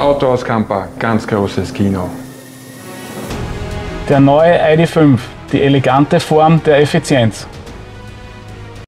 Autohauscamper, ganz großes Kino. Der neue ID.5, die elegante Form der Effizienz.